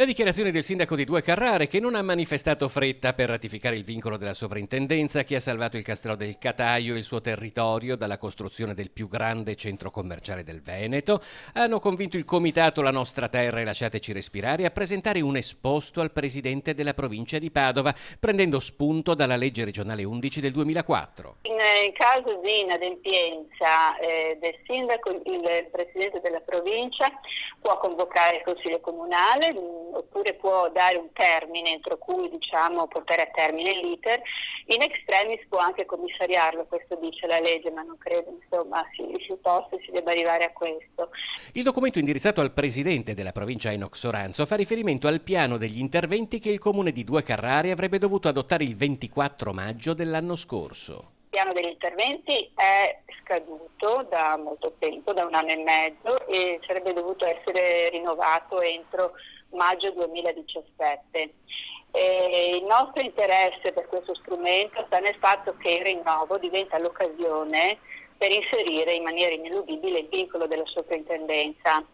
Le dichiarazioni del sindaco di Due Carrare che non ha manifestato fretta per ratificare il vincolo della sovrintendenza che ha salvato il Castello del Cataio e il suo territorio dalla costruzione del più grande centro commerciale del Veneto hanno convinto il comitato La nostra terra e lasciateci respirare a presentare un esposto al presidente della provincia di Padova prendendo spunto dalla legge regionale 11 del 2004. In, in caso di inadempienza eh, del sindaco il presidente della provincia può convocare il consiglio comunale oppure può dare un termine entro cui diciamo, portare a termine l'iter, in extremis può anche commissariarlo, questo dice la legge, ma non credo insomma si, si possa e si debba arrivare a questo. Il documento indirizzato al presidente della provincia Enox Soranzo fa riferimento al piano degli interventi che il comune di Due Carrari avrebbe dovuto adottare il 24 maggio dell'anno scorso. Piano degli interventi è scaduto da molto tempo, da un anno e mezzo e sarebbe dovuto essere rinnovato entro maggio 2017. E il nostro interesse per questo strumento sta nel fatto che il rinnovo diventa l'occasione per inserire in maniera ineludibile il vincolo della soprintendenza